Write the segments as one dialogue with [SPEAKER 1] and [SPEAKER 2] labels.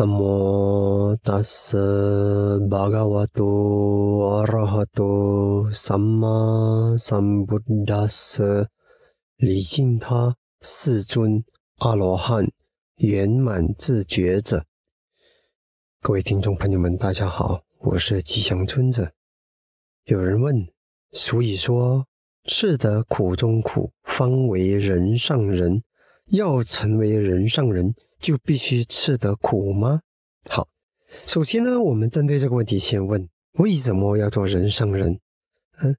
[SPEAKER 1] 萨摩达斯巴嘎瓦多阿拉哈多萨玛萨布达斯，礼敬他世尊阿罗汉圆满自觉者。各位听众朋友们，大家好，我是吉祥村子。有人问，所以说，吃得苦中苦，方为人上人。要成为人上人。就必须吃得苦吗？好，首先呢，我们针对这个问题先问：为什么要做人上人？嗯，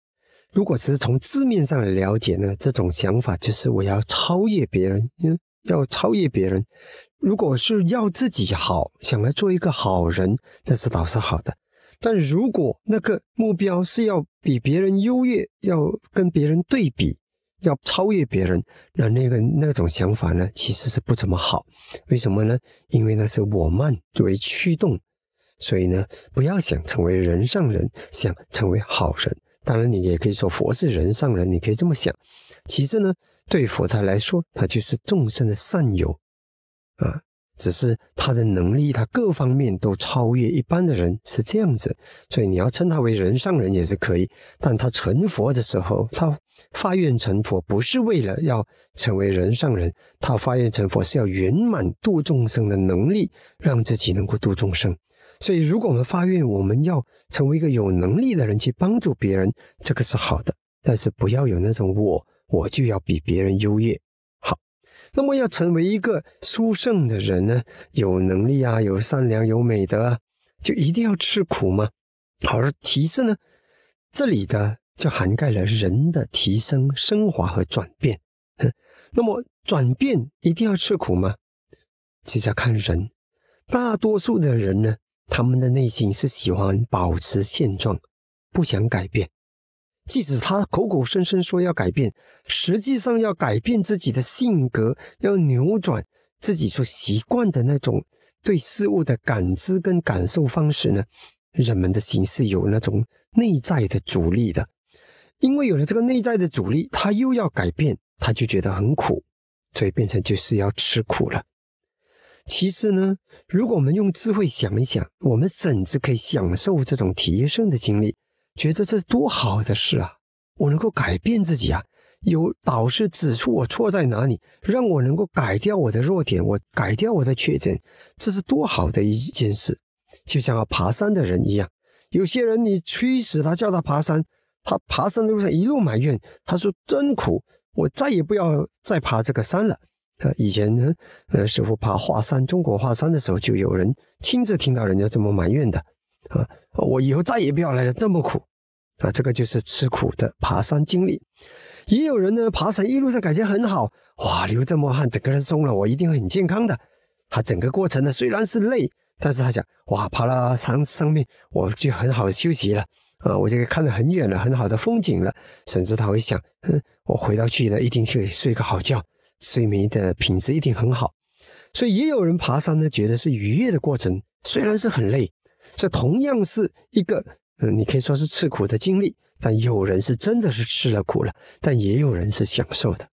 [SPEAKER 1] 如果只是从字面上来了解呢，这种想法就是我要超越别人，要超越别人。如果是要自己好，想来做一个好人，那是倒是好的。但如果那个目标是要比别人优越，要跟别人对比。要超越别人，那那个那种想法呢，其实是不怎么好。为什么呢？因为那是我慢作为驱动，所以呢，不要想成为人上人，想成为好人。当然，你也可以说佛是人上人，你可以这么想。其次呢，对佛他来说，他就是众生的善友啊。只是他的能力，他各方面都超越一般的人，是这样子。所以你要称他为人上人也是可以。但他成佛的时候，他发愿成佛不是为了要成为人上人，他发愿成佛是要圆满度众生的能力，让自己能够度众生。所以，如果我们发愿，我们要成为一个有能力的人去帮助别人，这个是好的。但是不要有那种我，我就要比别人优越。好那么要成为一个殊胜的人呢？有能力啊，有善良，有美德啊，就一定要吃苦吗？而其次呢，这里的就涵盖了人的提升、升华和转变。那么转变一定要吃苦吗？其实要看人。大多数的人呢，他们的内心是喜欢保持现状，不想改变。即使他口口声声说要改变，实际上要改变自己的性格，要扭转自己所习惯的那种对事物的感知跟感受方式呢？人们的心是有那种内在的阻力的，因为有了这个内在的阻力，他又要改变，他就觉得很苦，所以变成就是要吃苦了。其实呢，如果我们用智慧想一想，我们甚至可以享受这种提升的经历。觉得这是多好的事啊！我能够改变自己啊，有导师指出我错在哪里，让我能够改掉我的弱点，我改掉我的缺点，这是多好的一件事。就像要爬山的人一样，有些人你驱使他叫他爬山，他爬山的路上一路埋怨，他说真苦，我再也不要再爬这个山了。啊，以前呢，呃，师傅爬华山，中国华山的时候，就有人亲自听到人家这么埋怨的，啊。我以后再也不要来了，这么苦啊！这个就是吃苦的爬山经历。也有人呢，爬山一路上感觉很好，哇，流这么汗，整个人松了，我一定会很健康的。他整个过程呢，虽然是累，但是他讲，哇，爬了山上面，我就很好休息了啊，我就看得很远了，很好的风景了。甚至他会想，嗯，我回到去了，一定可以睡个好觉，睡眠的品质一定很好。所以也有人爬山呢，觉得是愉悦的过程，虽然是很累。这同样是一个，嗯，你可以说是吃苦的经历，但有人是真的是吃了苦了，但也有人是享受的。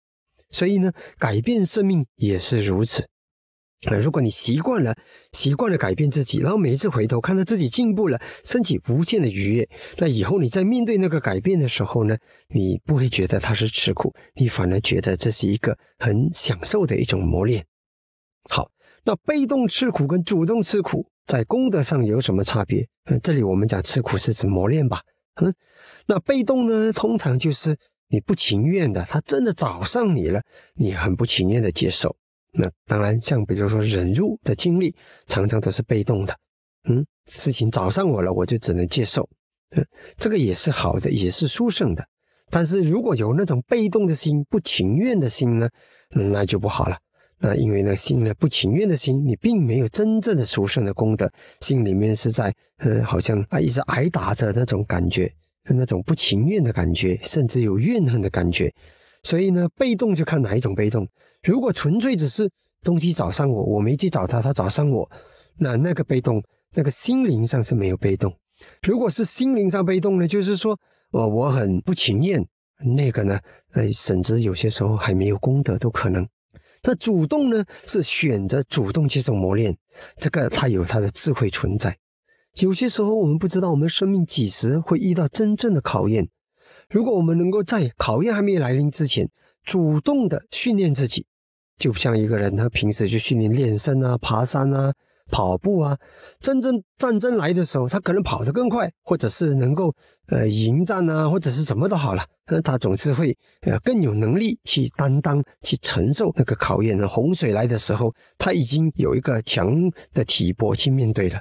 [SPEAKER 1] 所以呢，改变生命也是如此。啊，如果你习惯了，习惯了改变自己，然后每一次回头看到自己进步了，升起无限的愉悦，那以后你在面对那个改变的时候呢，你不会觉得它是吃苦，你反而觉得这是一个很享受的一种磨练。好，那被动吃苦跟主动吃苦。在功德上有什么差别？嗯，这里我们讲吃苦是指磨练吧。嗯，那被动呢，通常就是你不情愿的，他真的找上你了，你很不情愿的接受。那当然，像比如说忍辱的经历，常常都是被动的。嗯，事情找上我了，我就只能接受。嗯，这个也是好的，也是殊胜的。但是如果有那种被动的心、不情愿的心呢，那就不好了。那因为那心呢不情愿的心，你并没有真正的殊胜的功德，心里面是在嗯，好像啊一直挨打着那种感觉，那种不情愿的感觉，甚至有怨恨的感觉。所以呢，被动就看哪一种被动。如果纯粹只是东西找上我，我没去找他，他找上我，那那个被动，那个心灵上是没有被动。如果是心灵上被动呢，就是说，我我很不情愿，那个呢，呃，甚至有些时候还没有功德都可能。那主动呢，是选择主动接受磨练，这个它有它的智慧存在。有些时候我们不知道我们生命几时会遇到真正的考验，如果我们能够在考验还没来临之前，主动的训练自己，就像一个人他平时去训练练身啊、爬山啊。跑步啊，真正战争来的时候，他可能跑得更快，或者是能够呃迎战啊，或者是怎么都好了，那他总是会呃更有能力去担当、去承受那个考验。洪水来的时候，他已经有一个强的体魄去面对了。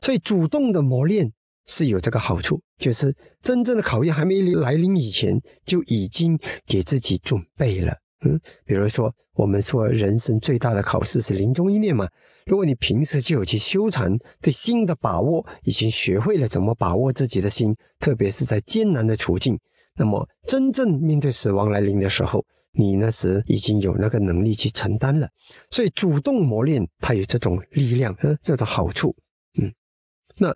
[SPEAKER 1] 所以，主动的磨练是有这个好处，就是真正的考验还没来临以前，就已经给自己准备了。嗯，比如说我们说人生最大的考试是临终一念嘛。如果你平时就有去修禅，对心的把握已经学会了怎么把握自己的心，特别是在艰难的处境，那么真正面对死亡来临的时候，你那时已经有那个能力去承担了。所以主动磨练，它有这种力量和这种好处。嗯，那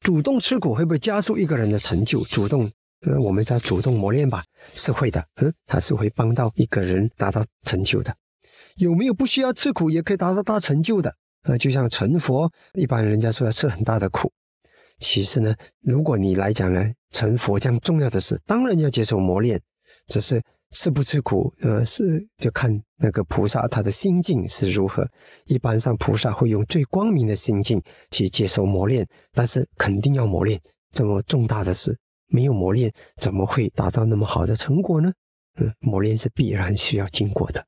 [SPEAKER 1] 主动吃苦会不会加速一个人的成就？主动，呃，我们在主动磨练吧，是会的。嗯，它是会帮到一个人达到成就的。有没有不需要吃苦也可以达到大成就的？呃，就像成佛，一般人家说要吃很大的苦。其实呢，如果你来讲呢，成佛这样重要的事，当然要接受磨练。只是吃不吃苦，呃，是就看那个菩萨他的心境是如何。一般上菩萨会用最光明的心境去接受磨练，但是肯定要磨练。这么重大的事，没有磨练，怎么会达到那么好的成果呢？嗯，磨练是必然需要经过的。